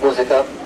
What is it up?